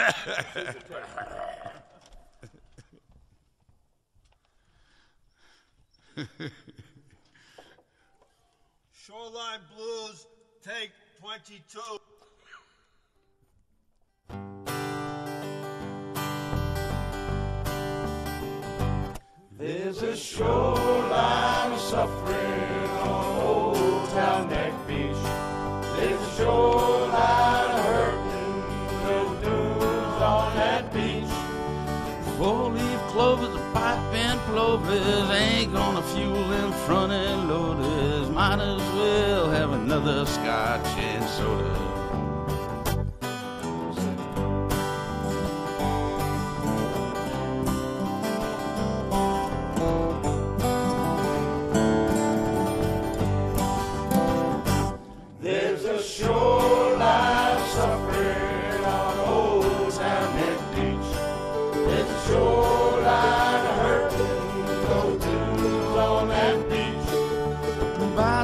Shoreline Blues, take 22. There's a shoreline suffering clovers, a pipe and plovers ain't gonna fuel them front end loaders. Might as well have another scotch and soda.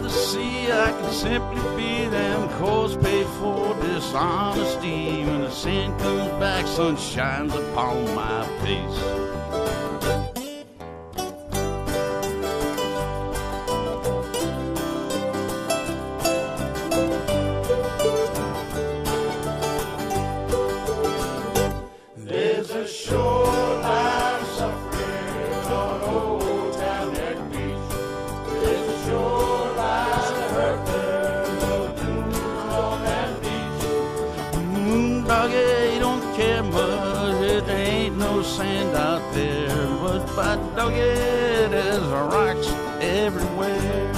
The sea, I can simply be them cause pay for dishonesty. When the sun comes back, sun shines upon my face. Sand out there. But by doggy, there's rocks everywhere.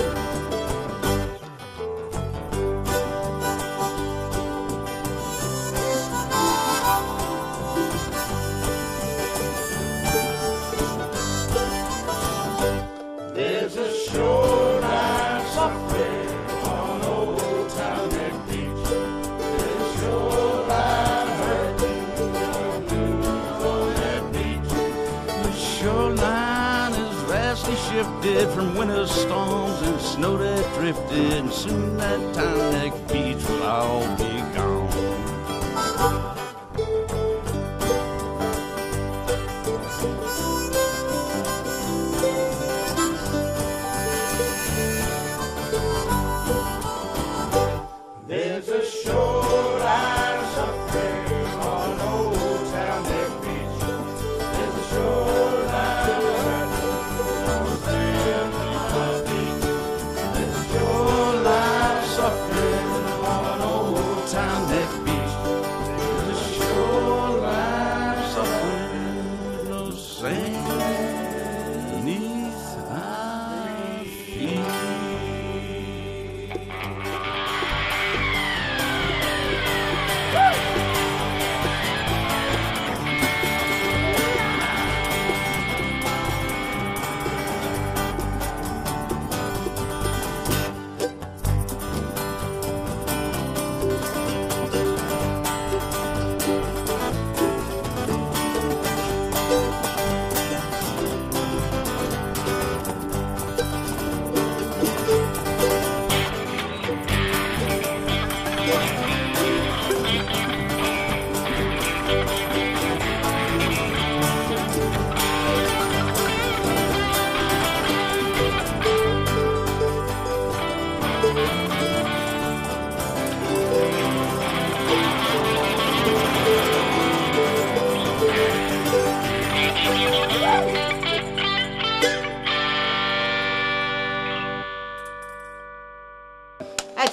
There's a shoreline shifted from winter storms and snow that drifted. And soon that Town Neck beach will all be gone. There's a shoreline 每。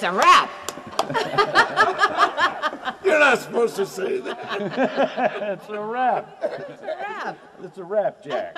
A wrap. You're not supposed to say that. It's a wrap. It's a wrap. It's a wrap, Jack.